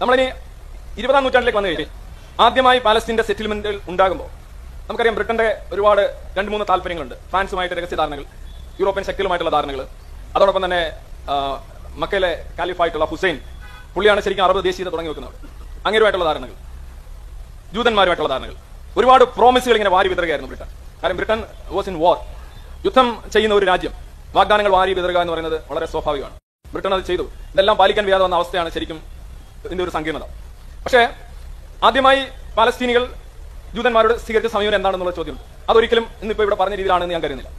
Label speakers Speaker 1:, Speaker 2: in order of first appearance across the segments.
Speaker 1: നമ്മളിനി ഇരുപതാം നൂറ്റാണ്ടിലേക്ക് വന്നു കഴിഞ്ഞാൽ ആദ്യമായി പാലസ്തീന്റെ സെറ്റിൽമെന്റിൽ ഉണ്ടാകുമ്പോൾ നമുക്കറിയാം ബ്രിട്ടന്റെ ഒരുപാട് രണ്ട് മൂന്ന് താല്പര്യങ്ങളുണ്ട്. ഫ്രാൻസുമായിട്ട് രഹസ്യ ധാരണകൾ യൂറോപ്യൻ ശക്തികളുമായിട്ടുള്ള ധാരണകൾ. അതോടൊപ്പം തന്നെ മക്കയിലെ കാലിഫായിട്ടുള്ള ഹുസൈൻ പുള്ളിയാണ് ശരിക്കും അറബ് ദേശീയത തുടങ്ങി വെക്കുന്നത്. അങ്ങേരുമായിട്ടുള്ള ധാരണകൾ ജൂതന്മാരുമായിട്ടുള്ള ധാരണകൾ. ഒരുപാട് പ്രോമിസുകൾ ഇങ്ങനെ വാരി വിതറുകയായിരുന്നു ബ്രിട്ടൻ. കാരണം ബ്രിട്ടൻ വാസ് ഇൻ വാർ യുദ്ധം ചെയ്യുന്ന ഒരു രാജ്യം വാഗ്ദാനങ്ങൾ വാരി വിതറുക എന്ന് പറയുന്നത് വളരെ സ്വാഭാവികമാണ്. ബ്രിട്ടൻ അത് ചെയ്തു. ഇതെല്ലാം പാലിക്കാൻ വയ്യാതെ വന്ന അവസ്ഥയാണ് ശരിക്കും ഇതിന്റെ ഒരു സങ്കീർണത. പക്ഷേ ആദ്യമായി പാലസ്തീനികൾ ജൂതന്മാരോട് സ്വീകരിച്ച സമീപനം എന്താണെന്നുള്ള ചോദ്യം അതൊരിക്കലും ഇന്നിപ്പോൾ ഇവിടെ പറഞ്ഞ രീതിയിലാണെന്ന് ഞാൻ കരുതുന്നില്ല.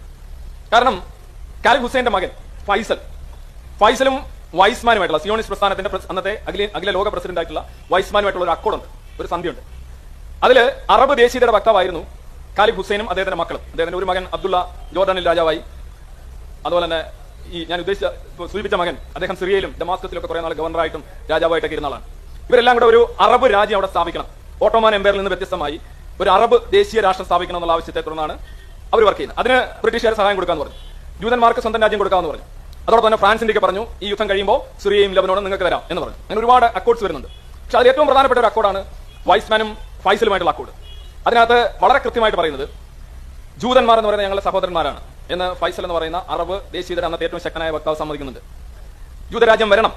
Speaker 1: കാരണം കാലിബ് ഹുസൈന്റെ മകൻ ഫൈസൽ ഫൈസലും വൈസ്മാനുമായിട്ടുള്ള സിയോണിസ്റ്റ് പ്രസ്ഥാനത്തിന്റെ അന്നത്തെ അഖില അഖില ലോക പ്രസിഡന്റ് ആയിട്ടുള്ള വൈസ്മാനുമായിട്ടുള്ള ഒരു അക്കോഡുണ്ട് ഒരു സന്ധിയുണ്ട്. അതിൽ അറബ് ദേശീയതയുടെ വക്താവായിരുന്നു കാലിബ് ഹുസൈനും അദ്ദേഹത്തിന്റെ മക്കളും. അദ്ദേഹത്തിന്റെ ഒരു മകൻ അബ്ദുള്ള ജോർഡാനിൽ രാജാവായി. അതുപോലെ തന്നെ ഈ ഞാൻ ഉദ്ദേശിച്ച സൂചിപ്പിച്ച മകൻ അദ്ദേഹം സിറിയയിലും ഡമാസ്കസിലൊക്കെ കുറെ നാൾ ഗവർണറായിട്ടും രാജാവായിട്ടൊക്കെ ഇരുന്ന ആളാണ് ഇവരെല്ലാം കൂടെ ഒരു അറബ് രാജ്യം അവിടെ സ്ഥാപിക്കണം. ഓട്ടോമാൻ എംപയറിൽ നിന്ന് വ്യത്യസ്തമായി ഒരു അറബ് ദേശീയ രാഷ്ട്രം സ്ഥാപിക്കണം എന്നുള്ള ആവശ്യത്തെ തുടർന്നാണ് അവർ വർക്ക് ചെയ്യുന്നത്. അതിന് ബ്രിട്ടീഷുകാർ സഹായം കൊടുക്കാന്ന് പറഞ്ഞു. ജൂതന്മാർക്ക് സ്വന്തം രാജ്യം കൊടുക്കാമെന്ന് പറഞ്ഞു. അതോടൊപ്പം തന്നെ ഫ്രാൻസിന്റെയൊക്കെ പറഞ്ഞു ഈ യുദ്ധം കഴിയുമ്പോൾ സിറിയയും ലബനോടും നിങ്ങൾക്ക് തരാം എന്ന് പറഞ്ഞു. അങ്ങനെ ഒരുപാട് അക്കോഡ്സ് വരുന്നുണ്ട്. പക്ഷെ അതിൽ ഏറ്റവും പ്രധാനപ്പെട്ട ഒരു അക്കോഡാണ് വൈസ്മാനും ഫൈസലുമായിട്ടുള്ള അക്കോഡ് അതിനകത്ത് വളരെ കൃത്യമായിട്ട് പറയുന്നത് ജൂതന്മാർ എന്ന് പറയുന്നത് ഞങ്ങളുടെ സഹോദരന്മാരാണ്. എന്ന് ഫൈസൽ എന്ന് പറയുന്ന അറബ് ദേശീയതര അന്നത്തെ ഏറ്റവും ശക്തനായ വക്താവ് സമ്മതിക്കുന്നുണ്ട്. ജൂതരാജ്യം വരണം.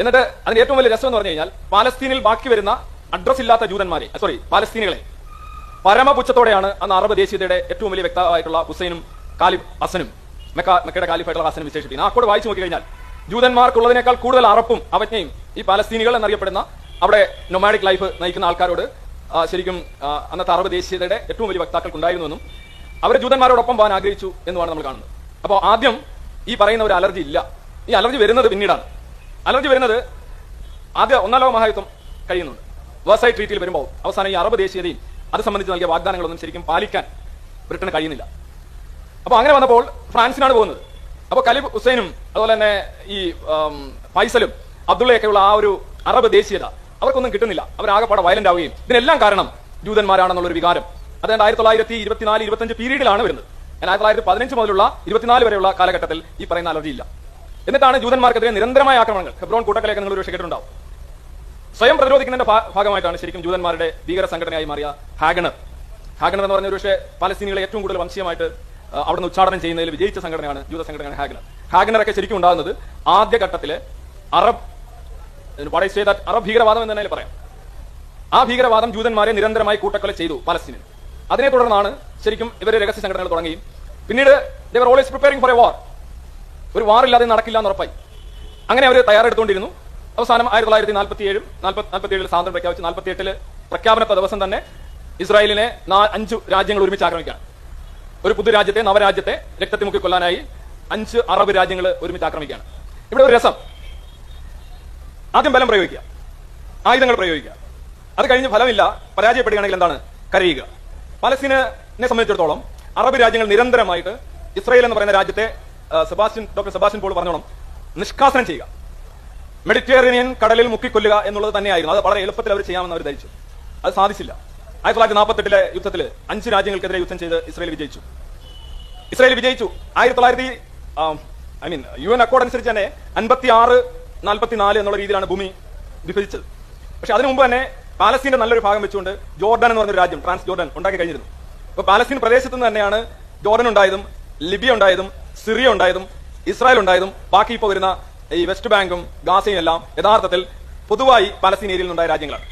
Speaker 1: എന്നിട്ട് അതിന് ഏറ്റവും വലിയ രസം എന്ന് പറഞ്ഞു കഴിഞ്ഞാൽ പാലസ്തീനിൽ ബാക്കി വരുന്ന അഡ്രസ് ഇല്ലാത്ത ജൂതന്മാരെ സോറി പാലസ്തീനികളെ. പരമപുച്ഛത്തോടെയാണ് അന്ന് അറബ് ദേശീയതയുടെ ഏറ്റവും വലിയ വ്യക്തമായിട്ടുള്ള ഹുസൈനും കാലിബ് ഹസനും മെക്ക മെക്കയുടെ കാലിഫായിട്ടുള്ള ഹസനും വിശേഷിപ്പിക്കുന്നത്. ആ കൂടെ വായിച്ചു നോക്കി കഴിഞ്ഞാൽ ജൂതന്മാർക്കുള്ളതിനേക്കാൾ കൂടുതൽ അറപ്പും അവജ്ഞയും ഈ പാലസ്തീനികൾ എന്നറിയപ്പെടുന്ന അവിടെ നൊമാഡിക് ലൈഫ് നയിക്കുന്ന ആൾക്കാരോട് ശരിക്കും അന്നത്തെ അറബ് ദേശീയതയുടെ ഏറ്റവും വലിയ വക്താക്കൾക്ക് ഉണ്ടായിരുന്നുവെന്നും അവർ ജൂതന്മാരോടൊപ്പം പോകാൻ ആഗ്രഹിച്ചു എന്നുമാണ് നമ്മൾ കാണുന്നത്. അപ്പോൾ ആദ്യം ഈ പറയുന്ന ഒരു അലർജി ഇല്ല. ഈ അലർജി വരുന്നത് പിന്നീടാണ്. അലർജി വരുന്നത് ആദ്യ ഒന്നാം ലോക മഹായുദ്ധം കഴിയുന്നുണ്ട്. വേഴ്സായി ട്രീറ്റിൽ വരുമ്പോൾ അവസാനം ഈ അറബ് ദേശീയതയും അത് സംബന്ധിച്ച് നൽകിയ വാഗ്ദാനങ്ങളൊന്നും ശരിക്കും പാലിക്കാൻ ബ്രിട്ടന് കഴിയുന്നില്ല. അപ്പോൾ അങ്ങനെ വന്നപ്പോൾ ഫ്രാൻസിനാണ് പോകുന്നത്. അപ്പോൾ കലിബ് ഹുസൈനും അതുപോലെ തന്നെ ഈ ഫൈസലും അബ്ദുള്ളയൊക്കെയുള്ള ആ ഒരു അറബ് ദേശീയത അവർക്കൊന്നും കിട്ടുന്നില്ല. അവരാകെപ്പാടെ വയലന്റ് ആവുകയും ഇതിനെല്ലാം കാരണം ജൂതന്മാരാണെന്നുള്ളൊരു വികാരം അതുകൊണ്ട് ആയിരത്തി തൊള്ളായിരത്തി ഇരുപത്തിനാല് ഇരുപത്തഞ്ച് പീരീഡിലാണ് വരുന്നത്. ഞാൻ ആയിരത്തി തൊള്ളായിരത്തി പതിനഞ്ച് മുതലുള്ള ഇരുപത്തിനാല് വരെയുള്ള കാലഘട്ടത്തിൽ ഈ പറയുന്ന അലർജി ഇല്ല. എന്നിട്ടാണ് ജൂതന്മാർക്കെതിരെ നിരന്തരമായ ആക്രമണങ്ങൾ ഹെബ്രോൺ കൂട്ടക്കലേക്ക് നിങ്ങൾ ഒരു കേട്ടിട്ടുണ്ടാവും സ്വയം പ്രതിരോധിക്കുന്നതിന്റെ ഭാഗമായിട്ടാണ് ശരിക്കും ജൂതന്മാരുടെ ഭീകര സംഘടനയായി മാറിയ ഹാഗണർ. ഹാഗണർ എന്ന് പറഞ്ഞ ഒരു പക്ഷേ പലസ്തീനികളെ ഏറ്റവും കൂടുതൽ വംശീയമായിട്ട് അവിടുന്ന് ഉച്ചാടനം ചെയ്യുന്നതിൽ വിജയിച്ച സംഘടനയാണ് ജൂത സംഘടനയാണ് ഹാഗണർ. ഹാഗണറൊക്കെ ശരിക്കും ഉണ്ടാകുന്നത് ആദ്യഘട്ടത്തിലെ അറബ് that അറബ് ഭീകരവാദം എന്ന് തന്നെ പറയാം. ആ ഭീകരവാദം ജൂതന്മാരെ നിരന്തരമായി കൂട്ടക്കൊല ചെയ്തു പാലസ്തീനിൽ അതിനെ തുടർന്നാണ് ശരിക്കും ഇവർ രഹസ്യ സംഘടനകൾ തുടങ്ങി. പിന്നീട് they're always preparing for a war ഒരു വാർ ഇല്ലാതെ നടക്കില്ല എന്ന് ഉറപ്പായി. അങ്ങനെ അവർ തയ്യാറെടുത്തുകൊണ്ടിരുന്നു അവസാനം ആയിരത്തി തൊള്ളായിരത്തി നാൽപ്പത്തി ഏഴും നാൽപ്പത്തി ഏഴിൽ സ്വാതന്ത്ര്യം പ്രഖ്യാപിച്ച് നാൽപ്പത്തി എട്ടിൽ പ്രഖ്യാപനത്തെ ദിവസം തന്നെ ഇസ്രായേലിനെ അഞ്ച് അഞ്ചു രാജ്യങ്ങൾ ഒരുമിച്ച് ആക്രമിക്കുകയാണ്. ഒരു പുതുരാജ്യത്തെ നവരാജ്യത്തെ രക്തത്തിൽ മുക്കി കൊല്ലാനായി അഞ്ച് അറബ് രാജ്യങ്ങൾ ഒരുമിച്ച് ആക്രമിക്കുകയാണ്. ഇവിടെ ഒരു രസം. ആദ്യം ബലം പ്രയോഗിക്കുക. ആയുധങ്ങൾ പ്രയോഗിക്കുക. അത് കഴിഞ്ഞ് ഫലമില്ല. പരാജയപ്പെടുകയാണെങ്കിൽ എന്താണ്? കരയുക. പലസ്തീനെ സംബന്ധിച്ചിടത്തോളം അറബ് രാജ്യങ്ങൾ നിരന്തരമായിട്ട് ഇസ്രായേൽ എന്ന് പറയുന്ന രാജ്യത്തെ സെബാസ്റ്റ്യൻ ഡോക്ടർ സെബാസ്റ്റ്യൻ പോൾ പറഞ്ഞോളം നിഷ്കാസനം ചെയ്യുക. മെഡിറ്ററേനിയൻ കടലിൽ മുക്കിക്കൊല്ലുക എന്നുള്ളത് തന്നെയായിരുന്നു. അത് വളരെ എളുപ്പത്തിൽ അവർ ചെയ്യാമെന്ന് അവർ ധരിച്ചു. അത് സാധിച്ചില്ല. ആയിരത്തി തൊള്ളായിരത്തി നാൽപ്പത്തെട്ടിലെ യുദ്ധത്തിൽ അഞ്ച് രാജ്യങ്ങൾക്കെതിരെ യുദ്ധം ചെയ്ത് ഇസ്രായേൽ വിജയിച്ചു. ഇസ്രായേൽ വിജയിച്ചു. ആയിരത്തി തൊള്ളായിരത്തി I mean U N accord അനുസരിച്ച് തന്നെ അൻപത്തി ആറ് നാൽപ്പത്തി നാല് എന്നുള്ള രീതിയിലാണ് ഭൂമി വിഭജിച്ചത്. പക്ഷെ അതിനു മുമ്പ് തന്നെ പാലസ്തീന്റെ നല്ലൊരു ഭാഗം വെച്ചുകൊണ്ട് ജോർഡൻ എന്ന് പറഞ്ഞൊരു രാജ്യം ട്രാൻസ് ജോർഡൻ ഉണ്ടാക്കി കഴിഞ്ഞിരുന്നു. അപ്പൊ പാലസ്തീൻ പ്രദേശത്ത് നിന്ന് തന്നെയാണ് ജോർഡൻ ഉണ്ടായതും ലിബിയ ഉണ്ടായതും സിറിയ ഉണ്ടായതും ഇസ്രായേൽ ഉണ്ടായതും ബാക്കി ഇപ്പോൾ വരുന്ന ഈ വെസ്റ്റ് ബാങ്കും ഗാസയും എല്ലാം യഥാർത്ഥത്തിൽ പൊതുവായി പാലസ്തീൻ ഏരിയയിൽ നിന്നുണ്ടായ രാജ്യങ്ങളാണ്.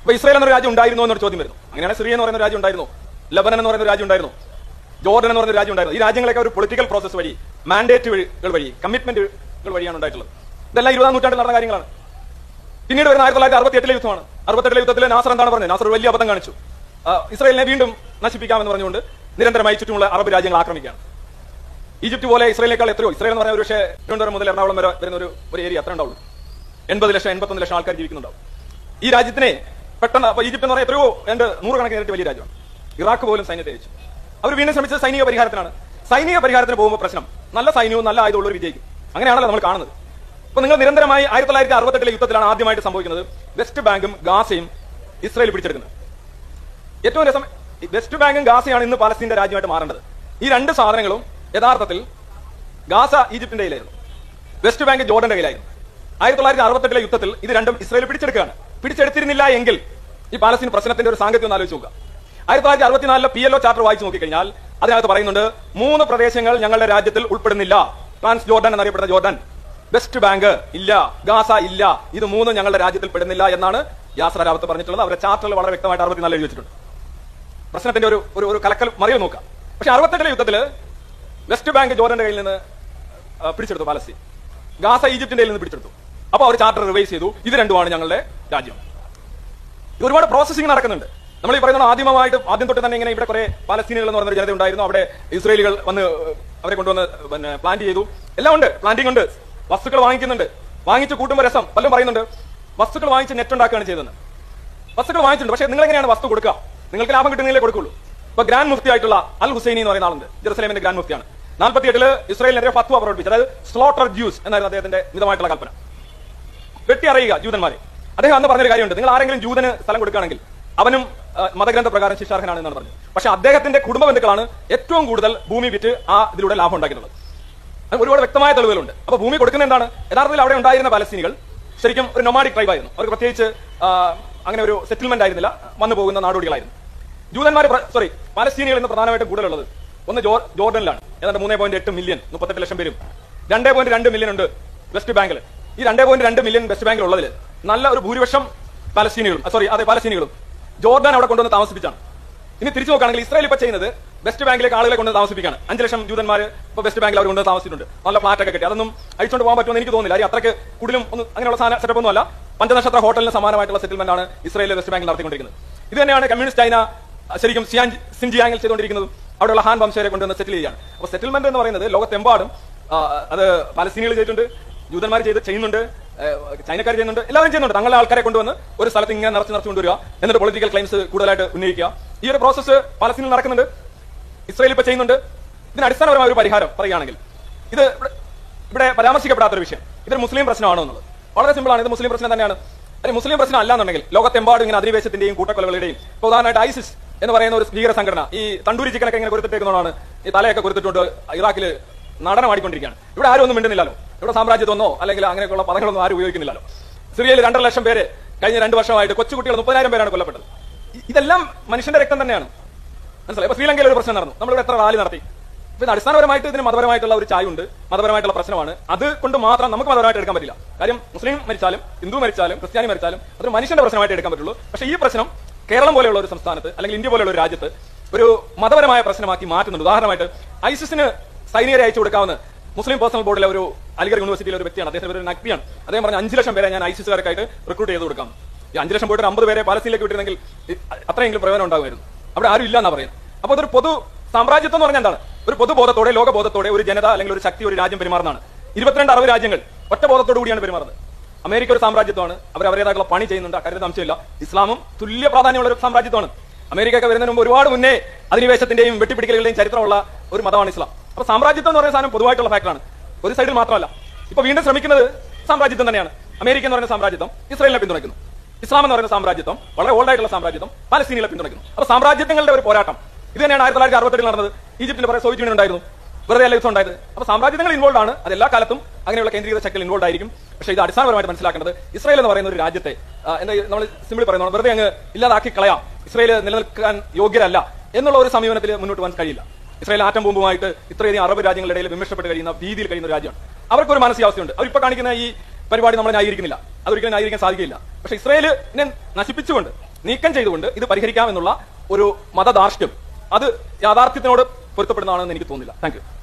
Speaker 1: അപ്പൊ ഇസ്രായേൽ എന്നൊരു രാജ്യം ഉണ്ടായിരുന്നു എന്നൊരു ചോദ്യം വരുന്നു. അങ്ങനെയാണ് സിറിയ എന്ന് പറയുന്ന രാജ്യം ഉണ്ടായിരുന്നു. ലബനൻ എന്ന് പറയുന്ന രാജ്യം ഉണ്ടായിരുന്നു. ജോർഡൻ എന്ന് പറയുന്ന രാജ്യം ഉണ്ടായിരുന്നു. ഈ രാജ്യങ്ങളൊക്കെ ഒരു പൊളിറ്റിക്കൽ പ്രോസസ് വഴി മാൻഡേറ്റുകൾ വഴി കമ്മിറ്റ്മെന്റുകൾ വഴിയാണ് ഉണ്ടായിട്ടുള്ളത്. ഇതെല്ലാം ഇരുപതാം നൂറ്റാണ്ടിൽ നടന്ന കാര്യങ്ങളാണ്. പിന്നീട് വരുന്ന ആയിരത്തി തൊള്ളായിരത്തി അറുപത്തി എട്ടിലെ യുദ്ധമാണ്. അറുപത്തെട്ടിലെ യുദ്ധത്തിൽ നാസർ എന്താണ് പറഞ്ഞത്? നാസർ വലിയ അബദ്ധം കാണിച്ചു. ഇസ്രയേലിനെ വീണ്ടും നശിപ്പിക്കാമെന്ന് പറഞ്ഞുകൊണ്ട് നിരന്തരമായി ചുറ്റുമുള്ള അറബ് രാജ്യങ്ങൾ ആക്രമിക്കുകയാണ്. ഈജിപ്ത് പോലെ ഇസ്രയേലിനേക്കാൾ എത്രയോ ഇസ്രയേൽ എന്ന് പറഞ്ഞ ഒരു പക്ഷേ തിരുവനന്തപുരം മുതൽ എറണാകുളം വരെ വരുന്ന ഒരു ഒരു ഏരിയ അത്ര ഉണ്ടാവുള്ളൂ. എൺപത് ലക്ഷം എൺപത്തൊന്ന് ലക്ഷം ആൾക്കാർ ജീവിക്കുന്നുണ്ടാവും. ഈ രാജ്യത്തിനെ പെട്ടെന്ന് അപ്പൊ ഈജിപ്ത് എന്ന് പറഞ്ഞാൽ എത്രയോ രണ്ട് നൂറുകണക്കിന് ഇരട്ടി വലിയ രാജ്യമാണ്. ഇറാഖ് പോലും സൈന്യത്തെ അയച്ചു അവർ വീണ്ടും ശ്രമിച്ചത് സൈനിക പരിഹാരത്തിനാണ്. സൈനിക പരിഹാരത്തിന് പോകുമ്പോൾ പ്രശ്നം നല്ല സൈന്യവും നല്ല ആയുധമുള്ളവർ വിജയിക്കും. അങ്ങനെയാണല്ലോ നമ്മൾ കാണുന്നത്. അപ്പൊ നിങ്ങൾ നിരന്തരമായി ആയിരത്തി തൊള്ളായിരത്തി അറുപത്തെട്ടിലെ യുദ്ധത്തിലാണ് ആദ്യമായിട്ട് സംഭവിക്കുന്നത്. വെസ്റ്റ് ബാങ്കും ഗാസയും ഇസ്രായേൽ പിടിച്ചെടുക്കുന്നത്. ഏറ്റവും രസം വെസ്റ്റ് ബാങ്കും ഗാസയാണ് ഇന്ന് പാലസ്തീന്റെ രാജ്യമായിട്ട് മാറേണ്ടത്. ഈ രണ്ട് സാധനങ്ങളും യഥാർത്ഥത്തിൽ ഗാസ ഈജിപ്തിന്റെ കയ്യിലായിരുന്നു. West bank ജോർഡന്റെ കയ്യിലായിരുന്നു. ആയിരത്തി തൊള്ളായിരത്തി അറുപത്തെട്ടിലെ യുദ്ധത്തിൽ ഇത് രണ്ടും ഇസ്രായേൽ പിടിച്ചെടുക്കുകയാണ്. പിടിച്ചെടുത്തിരുന്നില്ല എങ്കിൽ ഈ പാലസ്തീൻ പ്രശ്നത്തിന്റെ ഒരു സാങ്കത്യം ഒന്ന് ആലോചിച്ച് നോക്കുക. ആയിരത്തി തൊള്ളായിരത്തി അറുപത്തിനാലിലെ പി എൽ ഒ ചാർട്ടർ വായിച്ചു നോക്കിക്കഴിഞ്ഞാൽ അതിനകത്ത് പറയുന്നുണ്ട് മൂന്ന് പ്രദേശങ്ങൾ ഞങ്ങളുടെ രാജ്യത്തിൽ ഉൾപ്പെടുന്നില്ല. ട്രാൻസ് ജോർഡൻ എന്നറിയപ്പെടുന്ന ജോർഡൻ. വെസ്റ്റ് ബാങ്ക് ഇല്ല ഗാസ ഇല്ല ഇത് മൂന്ന് ഞങ്ങളുടെ രാജ്യത്തിൽ പെടുന്നില്ല എന്നാണ് യാസ്ര രാവത്ത് പറഞ്ഞിട്ടുള്ളത്. അവരുടെ ചാർട്ടറിൽ വളരെ വ്യക്തമായിട്ട് അറുപത്തിനാല് എഴുതി വെച്ചിട്ടുണ്ട് പ്രശ്നത്തിന്റെ ഒരു ഒരു ഒരു കലക്കൽ മറിയൽ നോക്കാം. പക്ഷെ അറുപത്തെട്ടിലെ യുദ്ധത്തിൽ വെസ്റ്റ് ബാങ്ക് ജോർഡന്റെ കയ്യിൽ നിന്ന് പിടിച്ചെടുത്തു പാലസ്തീൻ. ഗാസ ഈജിപ്തിന്റെ കയ്യിൽ നിന്ന് പിടിച്ചെടുത്തു. അപ്പോൾ അവർ ചാർട്ടർ റിവൈസ് ചെയ്തു. ഇത് രണ്ടുമാണ് ഞങ്ങളുടെ രാജ്യം. ഒരുപാട് പ്രോസസ്സിംഗ് നടക്കുന്നുണ്ട്. നമ്മൾ ഈ പറയുന്ന ആദ്യമായിട്ട് ആദ്യം തൊട്ട് തന്നെ ഇങ്ങനെ ഇവിടെ കുറെ പാലസ്തീനുകൾ എന്ന് പറഞ്ഞൊരു ജനത ഉണ്ടായിരുന്നു. അവിടെ ഇസ്രയേലികൾ വന്ന് അവരെ കൊണ്ടുവന്ന് പിന്നെ പ്ലാന്റ് ചെയ്തു. എല്ലാം ഉണ്ട് പ്ലാന്റിംഗ് ഉണ്ട്. വസ്തുക്കൾ വാങ്ങിക്കുന്നുണ്ട്. വാങ്ങിച്ച് കൂട്ടുമ്പോൾ രസം. പലരും പറയുന്നുണ്ട് വസ്തുക്കൾ വാങ്ങിച്ച് നെറ്റ് ഉണ്ടാക്കുകയാണ് ചെയ്തത് വസ്തുക്കൾ വാങ്ങിച്ചിട്ടുണ്ട്. പക്ഷേ നിങ്ങൾ എങ്ങനെയാണ് വസ്തു കൊടുക്കുക? നിങ്ങൾക്ക് ലാഭം കിട്ടുന്നതിലേ കൊടുക്കുള്ളൂ. ഇപ്പൊ ഗ്രാൻഡ് മുഫ്തി ആയിട്ടുള്ള അൽ ഹുസൈനി എന്ന് പറയുന്ന ആളുണ്ട്. ജെറുസലേമിന്റെ ഗ്രാൻഡ് മുഫ്തിയാണ്. നാൽപ്പത്തി എട്ടിൽ ഇസ്രായേലിനെതിരെ ഫത്വ പ്രവർത്തിച്ചു അതായത് സ്ലോട്ടർ ജ്യൂസ് എന്നായിരുന്നു അദ്ദേഹത്തിന്റെ മിതമായിട്ടുള്ള കൽപ്പന. വെട്ടി അറിയുക ജൂതന്മാരെ. അദ്ദേഹം അന്ന് പറഞ്ഞൊരു കാര്യമുണ്ട്. നിങ്ങൾ ആരെങ്കിലും ജൂതന് സ്ഥലം കൊടുക്കുകയാണെങ്കിൽ അവനും മതഗ്രന്ഥ പ്രകാരം ശിക്ഷാർഹനാണ് എന്നാണ് പറഞ്ഞത്. പക്ഷെ അദ്ദേഹത്തിന്റെ കുടുംബ ബന്ധുക്കളാണ് ഏറ്റവും കൂടുതൽ ഭൂമി വിറ്റ് ആ ഇതിലൂടെ ലാഭം ഉണ്ടാക്കിയിട്ടുള്ളത്. ഒരുപാട് വ്യക്തമായ തെളിവുകളുണ്ട്. അപ്പൊ ഭൂമി കൊടുക്കുന്ന എന്താണ്? യഥാർത്ഥത്തിൽ അവിടെ ഉണ്ടായിരുന്ന പാലസ്തീനികൾ ശരിക്കും ഒരു നൊമാഡിക് ട്രൈബ് ആയിരുന്നു. അവർക്ക് പ്രത്യേകിച്ച് അങ്ങനെ ഒരു സെറ്റിൽമെന്റ് ആയിരുന്നില്ല. വന്നു പോകുന്ന നാടോടികളായിരുന്നു. ജൂതന്മാർ സോറി പാലസ്തീനികൾ ഇന്ന് പ്രധാനമായിട്ടും കൂടുതലുള്ളത് ഒന്ന് ജോർ- ജോർഡനിലാണ്. ഏതാണ്ട് മൂന്നേ പോയിന്റ് എട്ട് മില്യൺ മുപ്പത്തെട്ട് ലക്ഷം പേരും. രണ്ടേ പോയിന്റ് രണ്ട് മില്യൺ ഉണ്ട് വെസ്റ്റ് ബാങ്കിൽ ഈ രണ്ടേ പോയിന്റ് രണ്ട് മില്യൺ വെസ്റ്റ് ബാങ്കിൽ ഉള്ളതിൽ നല്ല ഒരു ഭൂരിപക്ഷം പാലസ്തീനികളും സോറി അതെ പാലസ്തീനികളും ജോർഡാൻ അവിടെ കൊണ്ടുവന്ന് താമസിപ്പിച്ചാണ്. ഇനി തിരിച്ചു നോക്കുകയാണെങ്കിൽ ഇസ്രായേൽ ഇപ്പൊ ചെയ്യുന്നത് വെസ്റ്റ് ബാങ്കിലേക്ക് ആളുകളെ കൊണ്ട് താമസിപ്പിക്കാണ്. അഞ്ച് ലക്ഷം ജൂതന്മാർ ഇപ്പൊ വെസ്റ്റ് ബാങ്കിൽ അവർ കൊണ്ട് താമസിച്ചിട്ടുണ്ട്. നല്ല ഫ്ലാറ്റ് ഒക്കെ കിട്ടി. അതൊന്നും അഴിച്ചുകൊണ്ട് പോകാൻ പറ്റുമെന്ന് എനിക്ക് തോന്നുന്നില്ല. കാര്യം അത്രയ്ക്ക് കൂടുതലും ഒന്നും അങ്ങനെയുള്ള സാധന സെറ്റപ്പ് ഒന്നും അല്ല പഞ്ചനക്ഷത്ര ഹോട്ടലിന് സമാനമായിട്ടുള്ള സെറ്റിൽമെന്റ് ആണ് ഇസ്രായേൽ വെസ്റ്റ് ബാങ്കിൽ നടത്തിക്കൊണ്ടിരിക്കുന്നത്. ഇത് തന്നെയാണ് കമ്മ്യൂണിസ്റ്റ് ചൈന ശരിക്കും സിയാൻ സിൻജിയാങ്ങിൽ ചെയ്തുകൊണ്ടിരിക്കുന്നതും അവിടെയുള്ള ഹാൻ വംശരെ കൊണ്ടുവന്ന് സെറ്റിൽ ചെയ്യുകയാണ്. അപ്പോൾ സെറ്റിൽമെന്റ് എന്ന് പറയുന്നത് ലോകത്തെമ്പാടും അത് പലസ്തീനികൾ ചെയ്തിട്ടുണ്ട് ജൂതന്മാർ ചെയ്ത് ചെയ്യുന്നുണ്ട് ചൈനക്കാർ ചെയ്യുന്നുണ്ട് എല്ലാവരും ചെയ്യുന്നുണ്ട്. തങ്ങളുടെ ആൾക്കാരെ കൊണ്ടുവന്ന് ഒരു സ്ഥലത്ത് ഇങ്ങനെ നിറച്ച് നിറച്ച് കൊണ്ടുവരിക. എന്നിട്ട് പൊളിറ്റിക്കൽ ക്ലെയിംസ് കൂടുതലായിട്ട് ഉന്നയിക്കുക. ഈ ഒരു പ്രോസസ്സ് പലസ്തീനിൽ നടക്കുന്നുണ്ട്. ഇസ്രായേൽ ഇപ്പൊ ചെയ്യുന്നുണ്ട്. ഇതിന് അടിസ്ഥാനപരമായ ഒരു പരിഹാരം പറയുകയാണെങ്കിൽ ഇത് ഇവിടെ- പരാമർശിക്കപ്പെടാത്ത പരാമർശിക്കപ്പെടാത്തൊരു വിഷയം. ഇതൊരു മുസ്ലിം പ്രശ്നമാണോ എന്നുള്ളത്. വളരെ സിമ്പിൾ ആണ്. ഇത് മുസ്ലിം പ്രശ്നം തന്നെയാണ്. അല്ലെങ്കിൽ മുസ്ലിം പ്രശ്നം അല്ലാന്നുണ്ടെങ്കിൽ ലോകത്തെമ്പാടും ഇങ്ങനെ അധിനിവേശത്തിന്റെയും കൂട്ടക്കൊലകളുടെയും ഇപ്പൊ ഉദാഹരണമായിട്ട് ഐസിസ് എന്ന് പറയുന്ന ഒരു ഭീകര സംഘടന ഈ തണ്ടൂരി ചിക്കനൊക്കെ ഇങ്ങനെ കൊടുത്തിട്ടേക്കുന്നതാണ്. ഈ തലയൊക്കെ കൊടുത്തിട്ടുണ്ട് ഇറാഖിൽ നടനമാടിക്കൊണ്ടിരിക്കുകയാണ് ഇവിടെ ആരും ഒന്നും മിണ്ടുന്നില്ലല്ലോ. ഇവിടെ സാമ്രാജ്യത്തൊന്നോ അല്ലെങ്കിൽ അങ്ങനെയുള്ള പദങ്ങളൊന്നും ആരും ഉപയോഗിക്കുന്നില്ലല്ലോ. സിറിയയിൽ രണ്ടര ലക്ഷം പേര് കഴിഞ്ഞ രണ്ട് വർഷമായിട്ട് കൊച്ചുകുട്ടികൾ മുപ്പതിനായിരം പേരാണ് കൊല്ലപ്പെട്ടത്. ഇതെല്ലാം മനുഷ്യന്റെ രക്തം തന്നെയാണ്. മനസ്സിലായി? ഇപ്പൊ ശ്രീലങ്കയിൽ ഒരു പ്രശ്നം നടന്നു. നമ്മളിവിടെ എത്ര റാലി നടത്തി? അപ്പൊ ഇത് അടിസ്ഥാനപരമായിട്ട് ഇതിന് മതപരമായിട്ടുള്ള ഒരു ചായുണ്ട് മതപരമായിട്ടുള്ള പ്രശ്നമാണ്. അത് കൊണ്ട് മാത്രം നമുക്ക് മതപരമായിട്ട് എടുക്കാൻ പറ്റില്ല. കാര്യം മുസ്ലിം മരിച്ചാലും ഹിന്ദു മരിച്ചാലും ക്രിസ്ത്യാനി മരിച്ചാലും അതൊരു മനുഷ്യന്റെ പ്രശ്നമായിട്ട് എടുക്കാൻ പറ്റുള്ളൂ. പക്ഷേ ഈ പ്രശ്നം കേരളം പോലെയുള്ള ഒരു സംസ്ഥാനത്ത് അല്ലെങ്കിൽ ഇന്ത്യ പോലെയുള്ള ഒരു രാജ്യത്ത് ഒരു മതപരമായ പ്രശ്നമാക്കി മാറ്റുന്നുണ്ട്. ഉദാഹരണമായിട്ട് ഐസിസിന് സൈനികരെ അയച്ചു കൊടുക്കാവുന്ന മുസ്ലിം പേഴ്സണൽ ബോർഡിലെ ഒരു അലിഗഡ് യൂണിവേഴ്സിറ്റിയിലെ ഒരു വ്യക്തിയാണ്. അദ്ദേഹം ഒരു നക്തിയാണ് അദ്ദേഹം പറഞ്ഞ അഞ്ച് ലക്ഷം പേരെ ഞാൻ ഐസിസുകാർക്കായിട്ട് റിക്രൂട്ട് ചെയ്ത് കൊടുക്കാം. ഈ അഞ്ച് ലക്ഷം പോയിട്ട് അമ്പത് പേരെ പാലസ്തീനിലേക്ക് വിട്ടിരുന്നെങ്കിൽ അത്രയെങ്കിലും പ്രയോജനം ഉണ്ടാകുമായിരുന്നു അവിടെ ആരും ഇല്ല എന്നാ പറയുന്നത്. അപ്പൊ അതൊരു പൊതു സാമ്രാജ്യത്വം എന്ന് പറഞ്ഞാൽ എന്താണ്? ഒരു പൊതുബോധത്തോടെ ലോകബോധത്തോടെ ഒരു ജനത അല്ലെങ്കിൽ ഒരു ശക്തി ഒരു രാജ്യം പെരുമാറുന്നതാണ്. ഇരുപത്തിരണ്ട് അറബ് രാജ്യങ്ങൾ ഒറ്റ ബോധത്തോടു കൂടിയാണ് പെരുമാറുന്നത്. അമേരിക്ക ഒരു സാമ്രാജ്യത്വമാണ്. അവർ അവരുടേതായിട്ടുള്ള പണി ചെയ്യുന്നുണ്ട്. അക്കാര്യത്തിൽ സംശയമില്ല. ഇസ്ലാമും തുല്യ പ്രാധാന്യമുള്ള ഒരു സാമ്രാജ്യത്വമാണ്. അമേരിക്ക ഒക്കെ വരുന്നതിന് മുമ്പ് ഒരുപാട് മുന്നേ അധിനിവേശത്തിന്റെയും വെട്ടിപ്പിടിക്കലുകളുടെയും ചരിത്രമുള്ള ഒരു മതമാണ് ഇസ്ലാം. അപ്പൊ സാമ്രാജ്യത്വം എന്ന് പറയുന്ന സാധനം പൊതുവായിട്ടുള്ള ഫാക്ടറാണ്. ഒരു സൈഡിൽ മാത്രമല്ല. ഇപ്പൊ വീണ്ടും ശ്രമിക്കുന്നത് സാമ്രാജ്യത്വം തന്നെയാണ്. അമേരിക്ക എന്ന് പറയുന്ന സാമ്രാജ്യത്വം ഇസ്രായേലിനെ പിന്തുണയ്ക്കുന്നു. ഇസ്ലാം എന്ന് പറയുന്ന സാമ്രാജ്യത്വം വളരെ ഓൾഡ് ആയിട്ടുള്ള സാമ്രാജ്യത്വം പാലസ്തീനികളെ പിന്തുണയ്ക്കുന്നു. അപ്പൊ സാമ്രാജ്യങ്ങളുടെ ഒരു പോരാട്ടം. ഇത് തന്നെയാണ് ആയിരത്തി തൊള്ളായിരത്തി അറുപത്തെട്ടിൽ നടന്നത്. ഈജിപ്തിൽ പറയാൻ സോവിയറ്റ് യൂണിയൻ ഉണ്ടായിരുന്നു. വെറുതെ അല്ല യുദ്ധം ഉണ്ടായത്? അപ്പൊ സാമ്രാജ്യങ്ങൾ ഇൻവോൾവ് ആണ്. അത് എല്ലാ കാലത്തും അങ്ങനെയുള്ള കേന്ദ്രീകൃത ശക്തികൾ ഇൻവോൾവ് ആയിരിക്കും. പക്ഷേ ഇത് അടിസ്ഥാനപരമായിട്ട് മനസ്സിലാക്കേണ്ടത് ഇസ്രായേൽ എന്ന് പറയുന്ന ഒരു രാജ്യത്തെ എന്താ നമ്മൾ സിമ്പിൾ പറയുന്നത് വെറുതെ അങ്ങ് ഇല്ലാതാക്കി കളയാം. ഇസ്രായേൽ നിലനിൽക്കാൻ യോഗ്യരല്ല എന്നുള്ള ഒരു സമീപനത്തിൽ മുന്നോട്ട് പോകാൻ കഴിയില്ല. ഇസ്രായേൽ ആറ്റം ബോംബുമായിട്ട് ഇത്രയധികം അറബ് രാജ്യങ്ങളുടെ ഇടയിൽ വിമർശപ്പെട്ട് കഴിയുന്ന രീതിയിൽ കഴിയുന്ന രാജ്യമാണ്. അവർക്ക് ഒരു മാനസികാവസ്ഥയുണ്ട്. അവരിപ്പോ കാണിക്കുന്ന ഈ പരിപാടി നമ്മൾ ന്യായീകരിക്കുന്നില്ല. അതൊരിക്കലും ന്യായീകരിക്കാൻ സാധിക്കില്ല. പക്ഷെ ഇസ്രയേലിനെ നശിപ്പിച്ചുകൊണ്ട് നീക്കം ചെയ്തുകൊണ്ട് ഇത് പരിഹരിക്കാമെന്നുള്ള ഒരു മതധാർഷ്ട്യം അത് യാഥാർത്ഥ്യത്തിനോട് പൊരുത്തപ്പെടുന്നതാണെന്ന് എനിക്ക് തോന്നുന്നില്ല. താങ്ക്